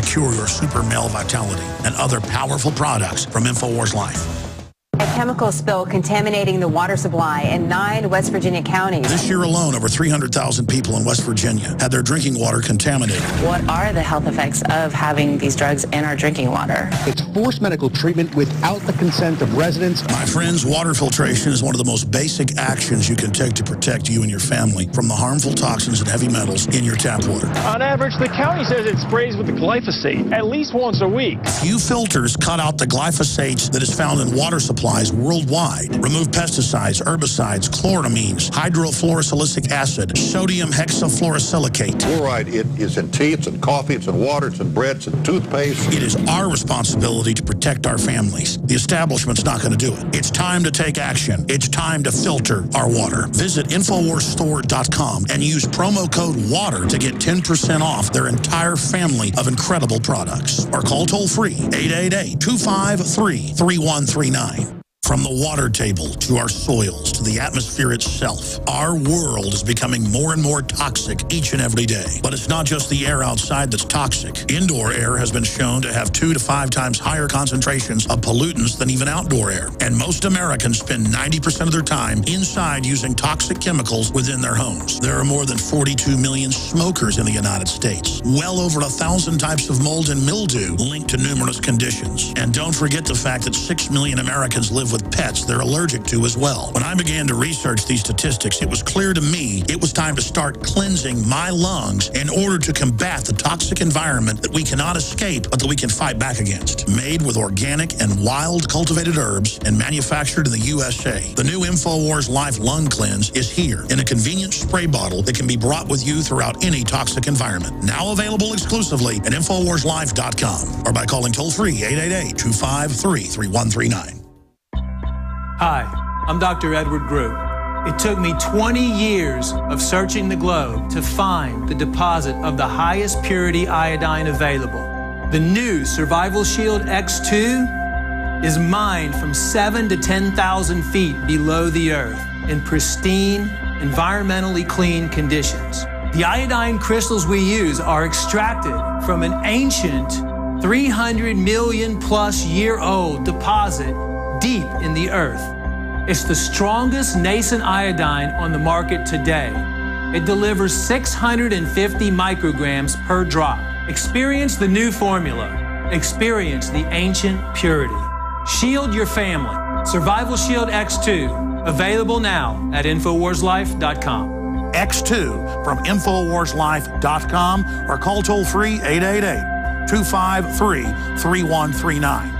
secure your super male vitality and other powerful products from InfoWars Life. A chemical spill contaminating the water supply in nine West Virginia counties. This year alone, over 300,000 people in West Virginia had their drinking water contaminated. What are the health effects of having these drugs in our drinking water? It's forced medical treatment without the consent of residents. My friends, water filtration is one of the most basic actions you can take to protect you and your family from the harmful toxins and heavy metals in your tap water. On average, the county says it sprays with the glyphosate at least once a week. Few filters cut out the glyphosate that is found in water supplies worldwide. Remove pesticides, herbicides, chloramines, hydrofluorosilicic acid, sodium hexafluorosilicate. Fluoride it is in tea, it's in coffee, it's in water, it's in bread, it's in toothpaste. It is our responsibility to protect our families. The establishment's not going to do it. It's time to take action. It's time to filter our water. Visit InfoWarsStore.com and use promo code WATER to get 10% off their entire family of incredible products. Or call toll free 888 253 3139. From the water table to our soils to the atmosphere itself, our world is becoming more and more toxic each and every day. But it's not just the air outside that's toxic. Indoor air has been shown to have two to five times higher concentrations of pollutants than even outdoor air. And most Americans spend 90% of their time inside using toxic chemicals within their homes. There are more than 42 million smokers in the United States. Well over a thousand types of mold and mildew linked to numerous conditions. And don't forget the fact that 6 million Americans live with pets they're allergic to as well. When I began to research these statistics, it was clear to me it was time to start cleansing my lungs in order to combat the toxic environment that we cannot escape, but that we can fight back against. Made with organic and wild cultivated herbs and manufactured in the USA, the new InfoWars Life Lung Cleanse is here in a convenient spray bottle that can be brought with you throughout any toxic environment. Now available exclusively at InfoWarsLife.com or by calling toll-free 888-253-3139. Hi, I'm Dr. Edward Group. It took me 20 years of searching the globe to find the deposit of the highest purity iodine available. The new Survival Shield X2 is mined from 7 to 10,000 feet below the earth in pristine, environmentally clean conditions. The iodine crystals we use are extracted from an ancient 300 million plus year old deposit deep in the earth. It's the strongest nascent iodine on the market today. It delivers 650 micrograms per drop. Experience the new formula. Experience the ancient purity. Shield your family. Survival Shield X2. Available now at InfoWarsLife.com. X2 from InfoWarsLife.com or call toll free 888 253 3139.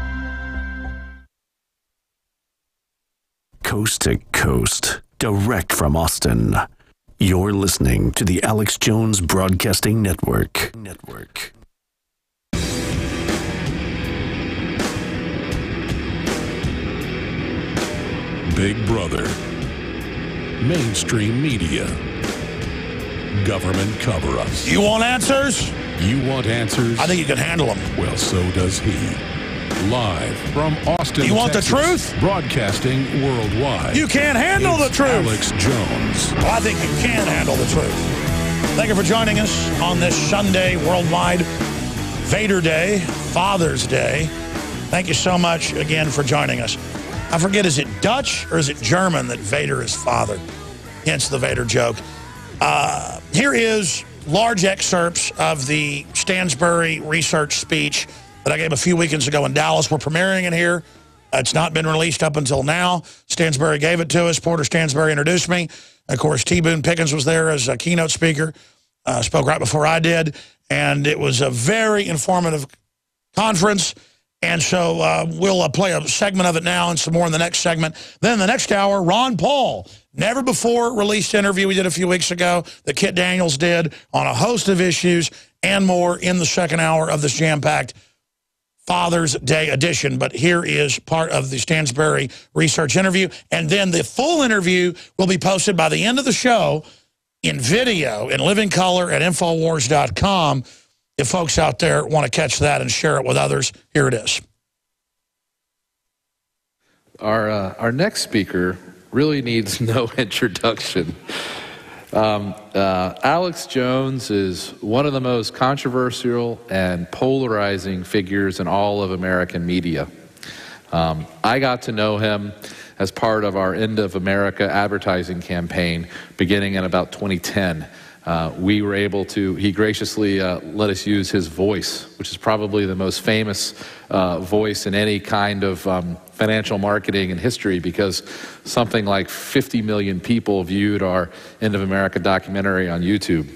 Coast to coast, direct from Austin. You're listening to the Alex Jones Broadcasting Network. Network. Big Brother, mainstream media, government cover ups. You want answers? You want answers? I think you can handle them. Well, so does he. Live from Austin, You want Texas, the truth? Broadcasting worldwide. You can't handle It's the truth. Alex Jones. Well, I think you can handle the truth. Thank you for joining us on this Sunday worldwide Vader Day, Father's Day. Thank you so much again for joining us. I forget, is it Dutch or is it German that Vader is father? Hence the Vader joke. Uh, here is large excerpts of the Stansberry research speech that I gave a few weekends ago in Dallas. We're premiering it here. It's not been released up until now. Stansberry gave it to us. Porter Stansberry introduced me. Of course, T. Boone Pickens was there as a keynote speaker, uh, spoke right before I did, and it was a very informative conference. And so uh, we'll uh, play a segment of it now and some more in the next segment. Then the next hour, Ron Paul, never before released interview we did a few weeks ago that Kit Daniels did on a host of issues and more in the second hour of this jam-packed Father's Day edition. But here is part of the Stansberry research interview. And then the full interview will be posted by the end of the show in video in living color at Infowars.com. If folks out there want to catch that and share it with others, here it is. Our, uh, our next speaker really needs no introduction. Um, uh, Alex Jones is one of the most controversial and polarizing figures in all of American media. Um, I got to know him as part of our End of America advertising campaign beginning in about 2010. Uh, we were able to, he graciously uh, let us use his voice, which is probably the most famous uh, voice in any kind of um, financial marketing in history because something like 50 million people viewed our End of America documentary on YouTube.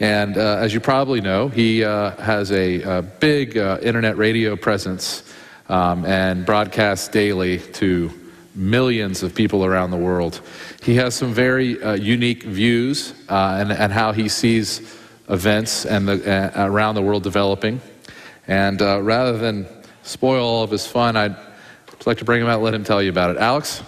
And uh, as you probably know, he uh, has a, a big uh, internet radio presence um, and broadcasts daily to millions of people around the world. He has some very uh, unique views uh, and, and, how he sees events and the, uh, around the world developing. And uh, rather than spoil all of his fun, I'd like to bring him out and let him tell you about it. Alex?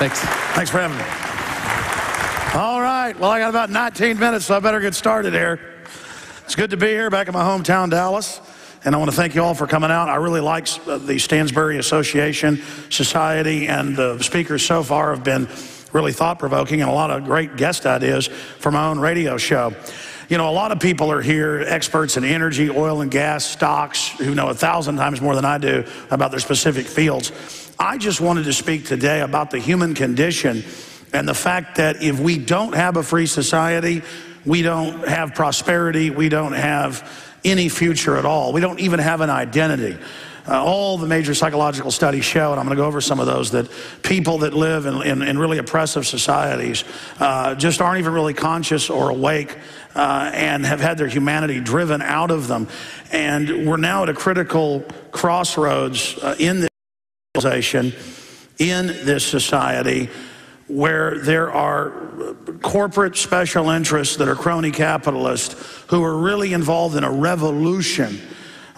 Thanks. Thanks for having me. All right. Well, I got about 19 minutes, so I better get started here. It's good to be here back in my hometown, Dallas. And I want to thank you all for coming out. I really like uh, the Stansberry Association Society, and the speakers so far have been really thought provoking and a lot of great guest ideas for my own radio show. You know, a lot of people are here, experts in energy, oil and gas, stocks, who know a thousand times more than I do about their specific fields. I just wanted to speak today about the human condition and the fact that if we don't have a free society, we don't have prosperity, we don't have any future at all. We don't even have an identity. Uh, all the major psychological studies show, and I'm going to go over some of those, that people that live in, in, in really oppressive societies uh, just aren't even really conscious or awake uh, and have had their humanity driven out of them. And we're now at a critical crossroads uh, in this civilization, in this society, where there are corporate special interests that are crony capitalists who are really involved in a revolution,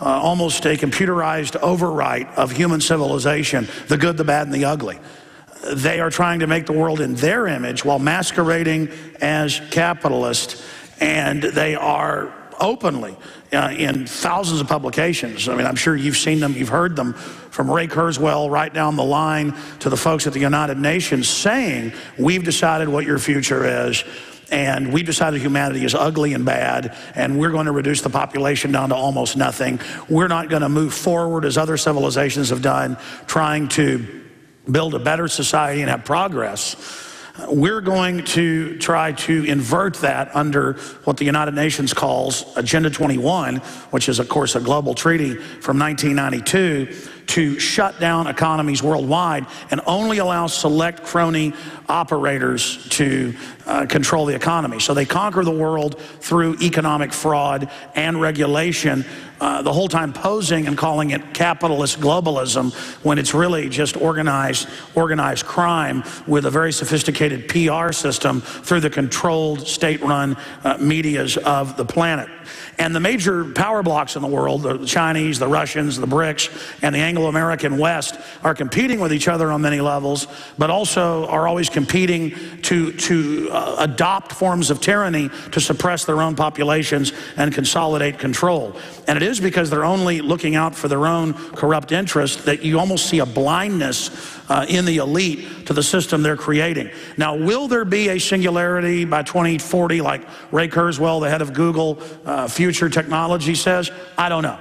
uh, almost a computerized overwrite of human civilization, the good, the bad, and the ugly. They are trying to make the world in their image while masquerading as capitalist, and they are openly uh, in thousands of publications. I mean, I'm sure you've seen them, you've heard them from Ray Kurzweil right down the line to the folks at the United Nations saying, we've decided what your future is and we've decided humanity is ugly and bad, and we're going to reduce the population down to almost nothing. We're not going to move forward as other civilizations have done, trying to build a better society and have progress. We're going to try to invert that under what the United Nations calls Agenda 21, which is, of course, a global treaty from 1992 to shut down economies worldwide and only allow select crony operators to uh, control the economy. So they conquer the world through economic fraud and regulation, uh, the whole time posing and calling it capitalist globalism when it's really just organized, organized crime with a very sophisticated PR system through the controlled state-run uh, medias of the planet. And the major power blocks in the world, the Chinese, the Russians, the BRICS, and the Anglo-American West are competing with each other on many levels, but also are always competing to, to uh, adopt forms of tyranny to suppress their own populations and consolidate control. And it is because they're only looking out for their own corrupt interest that you almost see a blindness uh, in the elite to the system they're creating. Now, will there be a singularity by 2040 like Ray Kurzweil, the head of Google, uh, future technology says? I don't know.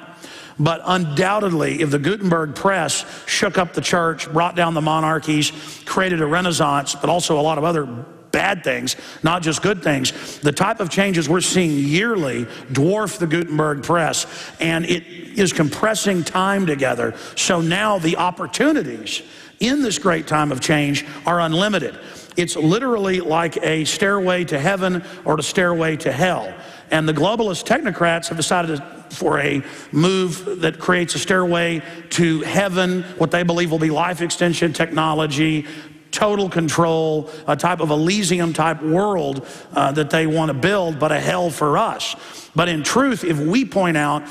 But undoubtedly, if the Gutenberg press shook up the church, brought down the monarchies, created a renaissance, but also a lot of other bad things, not just good things. The type of changes we're seeing yearly dwarf the Gutenberg press, and it is compressing time together. So now the opportunities in this great time of change are unlimited. It's literally like a stairway to heaven or a stairway to hell. And the globalist technocrats have decided for a move that creates a stairway to heaven, what they believe will be life extension technology, total control, a type of Elysium type world uh, that they want to build, but a hell for us. But in truth, if we point out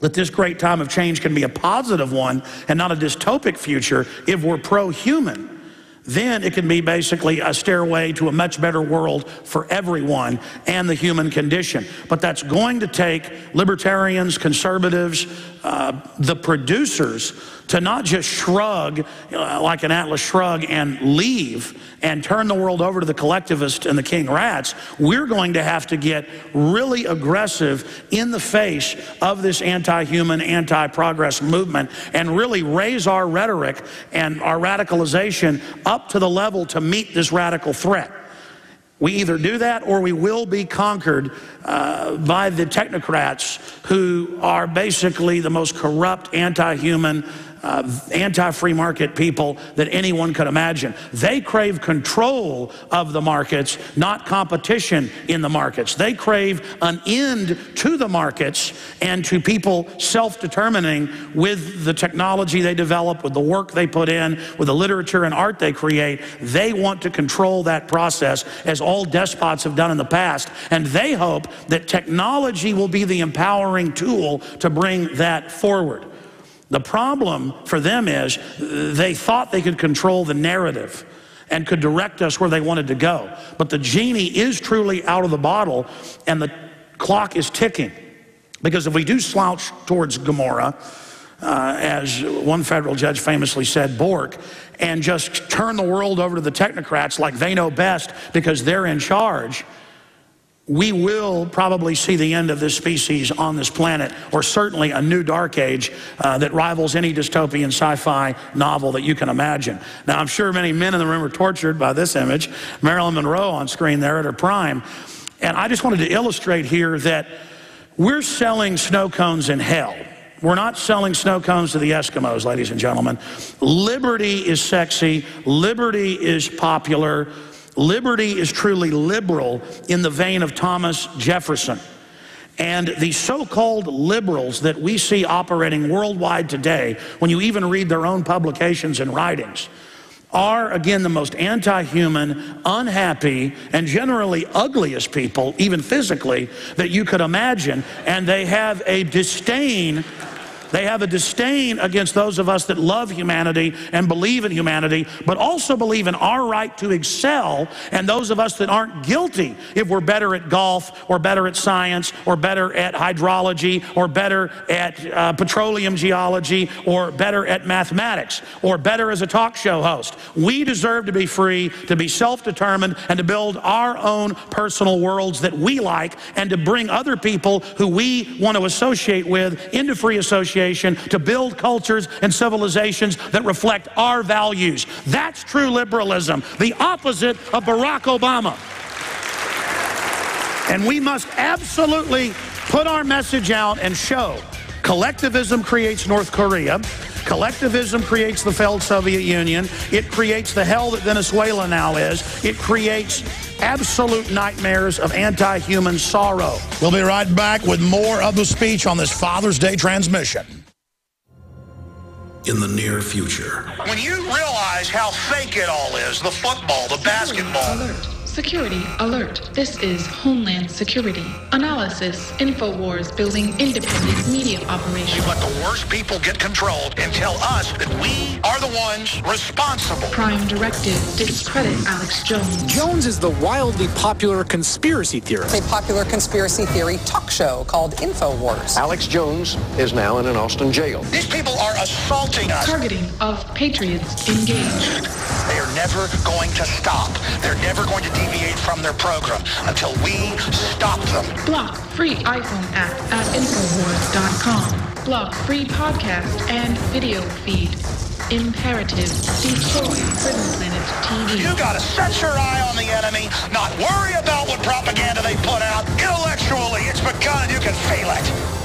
that this great time of change can be a positive one and not a dystopic future if we're pro-human, then it can be basically a stairway to a much better world for everyone and the human condition. But that's going to take libertarians, conservatives, uh, the producers to not just shrug uh, like an Atlas shrug and leave and turn the world over to the collectivists and the king rats, we're going to have to get really aggressive in the face of this anti-human, anti-progress movement and really raise our rhetoric and our radicalization up to the level to meet this radical threat. We either do that or we will be conquered uh, by the technocrats who are basically the most corrupt, anti-human, uh, anti-free market people that anyone could imagine. They crave control of the markets, not competition in the markets. They crave an end to the markets and to people self-determining with the technology they develop, with the work they put in, with the literature and art they create. They want to control that process as all despots have done in the past. And they hope that technology will be the empowering tool to bring that forward. The problem for them is they thought they could control the narrative and could direct us where they wanted to go. But the genie is truly out of the bottle and the clock is ticking. Because if we do slouch towards Gomorrah, uh, as one federal judge famously said, Bork, and just turn the world over to the technocrats like they know best because they're in charge, we will probably see the end of this species on this planet, or certainly a new dark age uh, that rivals any dystopian sci-fi novel that you can imagine. Now, I'm sure many men in the room are tortured by this image. Marilyn Monroe on screen there at her prime. And I just wanted to illustrate here that we're selling snow cones in hell. We're not selling snow cones to the Eskimos, ladies and gentlemen. Liberty is sexy. Liberty is popular. Liberty is truly liberal in the vein of Thomas Jefferson. And the so-called liberals that we see operating worldwide today, when you even read their own publications and writings, are, again, the most anti-human, unhappy, and generally ugliest people, even physically, that you could imagine. And they have a disdain they have a disdain against those of us that love humanity and believe in humanity, but also believe in our right to excel, and those of us that aren't guilty if we're better at golf or better at science or better at hydrology or better at uh, petroleum geology or better at mathematics or better as a talk show host. We deserve to be free, to be self-determined, and to build our own personal worlds that we like and to bring other people who we want to associate with into free association association to build cultures and civilizations that reflect our values. That's true liberalism, the opposite of Barack Obama. And we must absolutely put our message out and show collectivism creates North Korea. Collectivism creates the failed Soviet Union. It creates the hell that Venezuela now is. It creates absolute nightmares of anti-human sorrow. We'll be right back with more of the speech on this Father's Day transmission. In the near future. When you realize how fake it all is, the football, the basketball. Alert. Security alert. This is Homeland Security. Analysis. InfoWars building independent media operations. You let the worst people get controlled and tell us that we are the ones responsible. Prime Directive. Discredit Alex Jones. Jones is the wildly popular conspiracy theorist. A popular conspiracy theory talk show called InfoWars. Alex Jones is now in an Austin jail. These people are assaulting us. Targeting of patriots engaged. Never going to stop. They're never going to deviate from their program until we stop them. Block free iPhone app at Infowars.com. Block free podcast and video feed. Imperative. Destroy Prison Planet TV. You gotta set your eye on the enemy, not worry about what propaganda they put out. Intellectually, it's begun. You can feel it.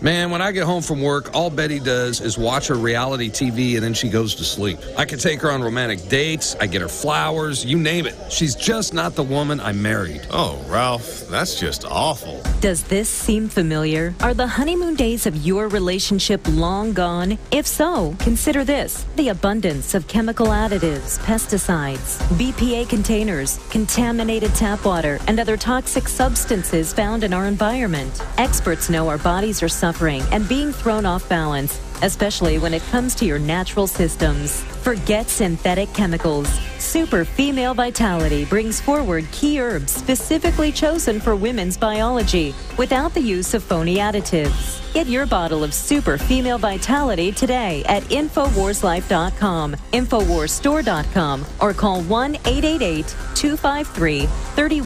Man, when I get home from work, all Betty does is watch her reality TV and then she goes to sleep. I can take her on romantic dates, I get her flowers, you name it. She's just not the woman I married. Oh, Ralph, that's just awful. Does this seem familiar? Are the honeymoon days of your relationship long gone? If so, consider this the abundance of chemical additives, pesticides, BPA containers, contaminated tap water, and other toxic substances found in our environment. Experts know our bodies are suffering and being thrown off balance. especially when it comes to your natural systems. Forget synthetic chemicals. Super Female Vitality brings forward key herbs specifically chosen for women's biology without the use of phony additives. Get your bottle of Super Female Vitality today at InfoWarsLife.com, InfoWarsStore.com, or call 1 888 253 30